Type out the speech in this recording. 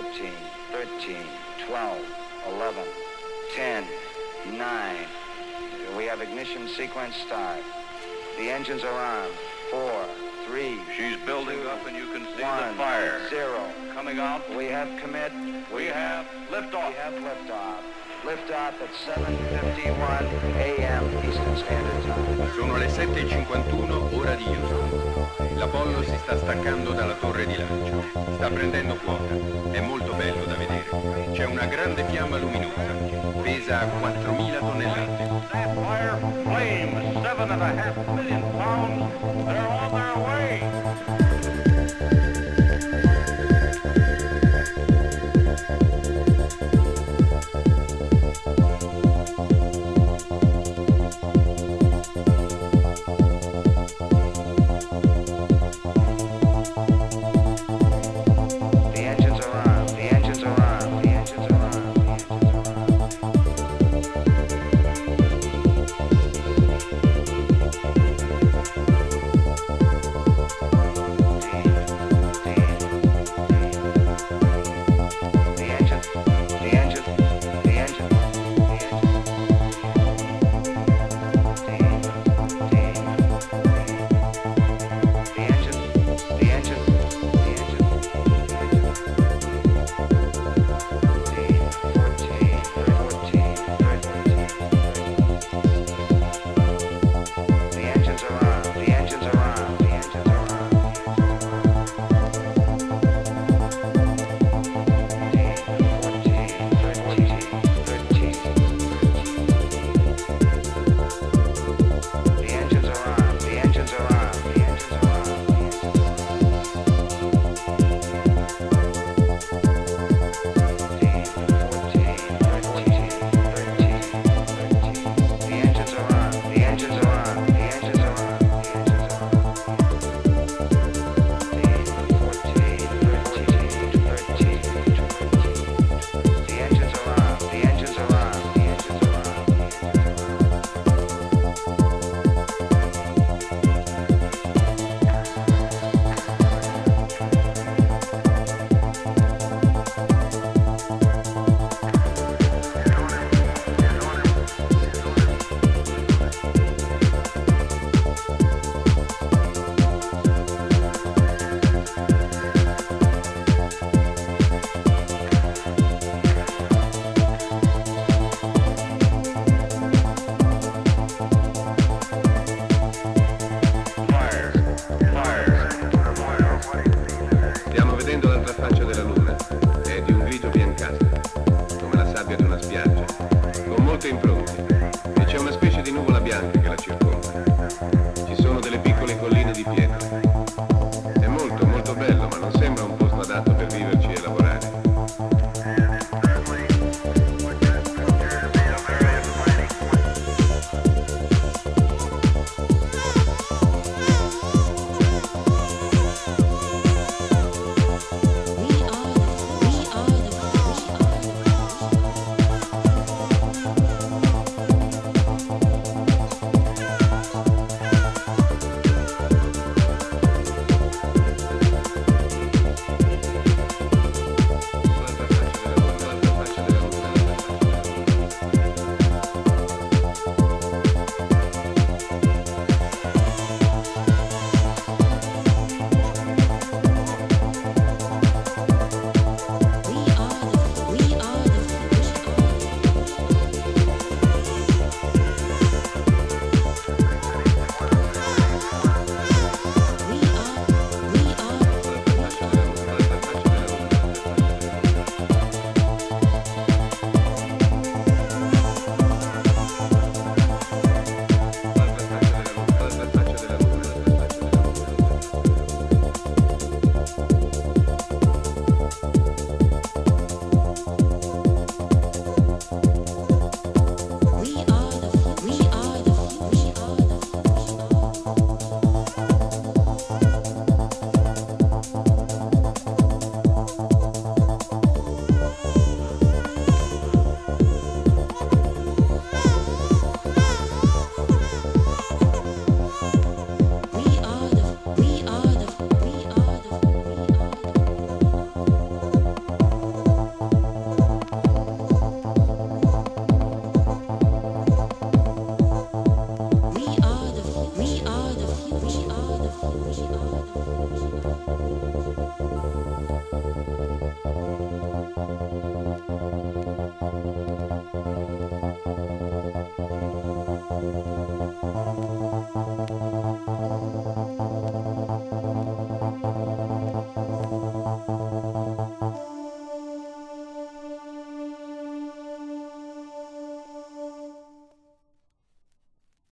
14, 13, 12, 11, 10, 9. We have ignition sequence start. The engines are on. Four, three. She's building up and you can see one, the fire. Zero. Coming out. We have commit. We have liftoff. We have liftoff. Liftoff at 7.51 a.m. Eastern Standard Time. Sono le 7.51 ora di Houston. L'Apollo si sta staccando dalla torre di lancio. Sta prendendo quota. Pesa 4.000 tonnellate.